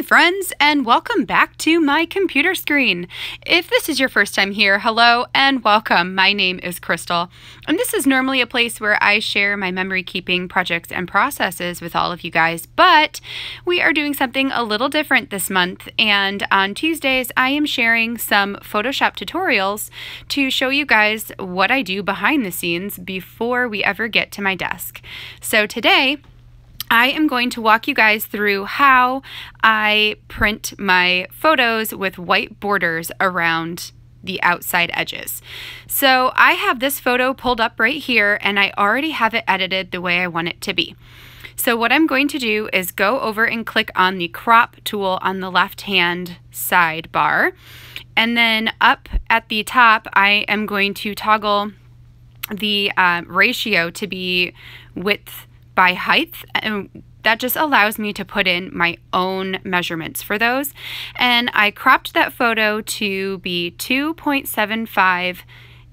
Hi friends and welcome back to my computer screen. If this is your first time here, hello and welcome. My name is Krystal and this is normally a place where I share my memory keeping projects and processes with all of you guys, but we are doing something a little different this month and on Tuesdays I am sharing some Photoshop tutorials to show you guys what I do behind the scenes before we ever get to my desk. So today I am going to walk you guys through how I print my photos with white borders around the outside edges. So I have this photo pulled up right here and I already have it edited the way I want it to be. So what I'm going to do is go over and click on the crop tool on the left hand sidebar. And then up at the top, I am going to toggle the uh, ratio to be width by height. And that just allows me to put in my own measurements for those. And I cropped that photo to be 2.75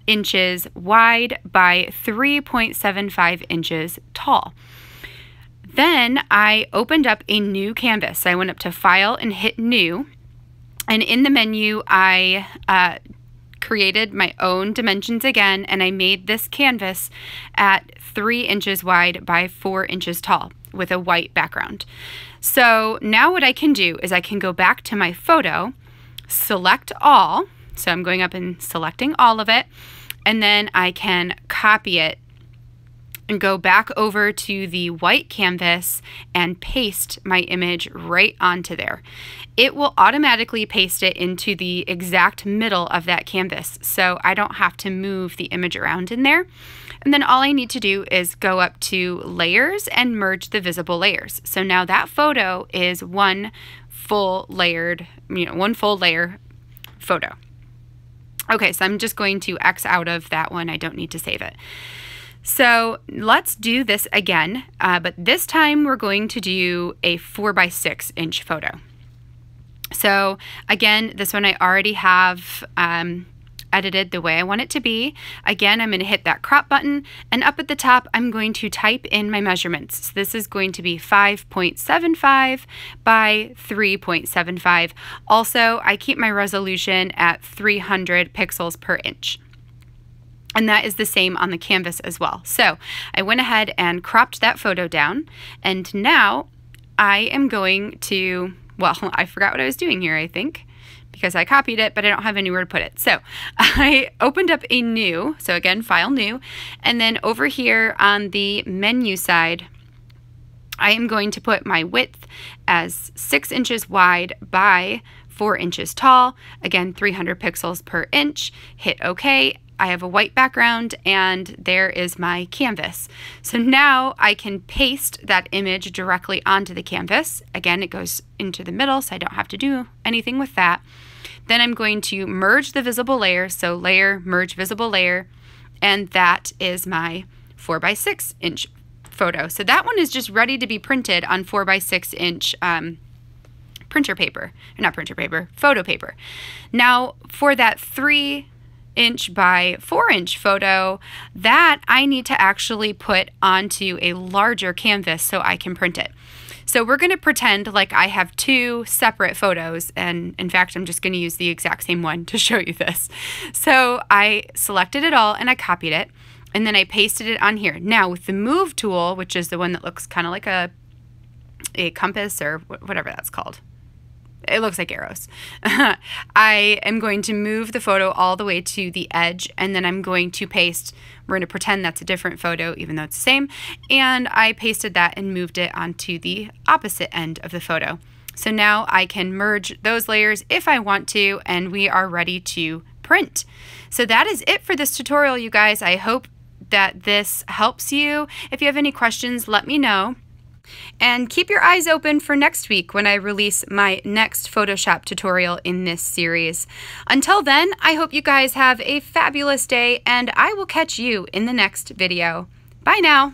inches wide by 3.75 inches tall. Then I opened up a new canvas. I went up to File and hit New. And in the menu, I uh, created my own dimensions again and I made this canvas at three inches wide by four inches tall with a white background. So now what I can do is I can go back to my photo, select all. So I'm going up and selecting all of it. And then I can copy it and go back over to the white canvas and paste my image right onto there. It will automatically paste it into the exact middle of that canvas, so I don't have to move the image around in there. And then all I need to do is go up to layers and merge the visible layers. So now that photo is one full layered, you know, one full layer photo. Okay, so I'm just going to X out of that one. I don't need to save it. So let's do this again, uh, but this time we're going to do a 4 by 6 inch photo. So again, this one I already have um, edited the way I want it to be. Again, I'm going to hit that crop button and up at the top, I'm going to type in my measurements. So this is going to be 5.75 by 3.75. Also, I keep my resolution at 300 pixels per inch. And that is the same on the canvas as well. So I went ahead and cropped that photo down. And now I am going to, well, I forgot what I was doing here, I think, because I copied it, but I don't have anywhere to put it. So I opened up a new, so again, file new. And then over here on the menu side, I am going to put my width as six inches wide by four inches tall. Again, 300 pixels per inch. Hit OK I have a white background and there is my canvas. So now I can paste that image directly onto the canvas. Again, it goes into the middle so I don't have to do anything with that. Then I'm going to merge the visible layer, So layer, merge visible layer, and that is my four by six inch photo. So that one is just ready to be printed on four by six inch um, printer paper, not printer paper, photo paper. Now for that three inch by four inch photo, that I need to actually put onto a larger canvas so I can print it. So we're going to pretend like I have two separate photos, and in fact, I'm just going to use the exact same one to show you this. So I selected it all and I copied it, and then I pasted it on here. Now with the Move tool, which is the one that looks kind of like a, a compass or whatever that's called, it looks like arrows. I am going to move the photo all the way to the edge and then I'm going to paste, we're going to pretend that's a different photo even though it's the same, and I pasted that and moved it onto the opposite end of the photo. So now I can merge those layers if I want to and we are ready to print. So that is it for this tutorial you guys. I hope that this helps you. If you have any questions, let me know. And keep your eyes open for next week when I release my next Photoshop tutorial in this series. Until then, I hope you guys have a fabulous day and I will catch you in the next video. Bye now!